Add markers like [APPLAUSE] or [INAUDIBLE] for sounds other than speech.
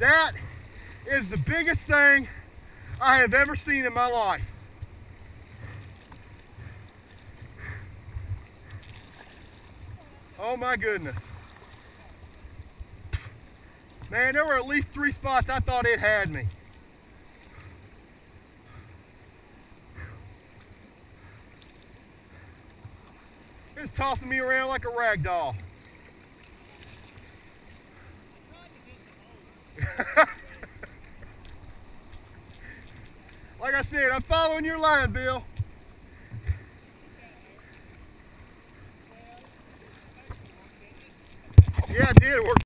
That is the biggest thing I have ever seen in my life. Oh my goodness. Man, there were at least three spots I thought it had me. It's tossing me around like a rag doll. [LAUGHS] like I said, I'm following your line, Bill. Yeah, I did. It worked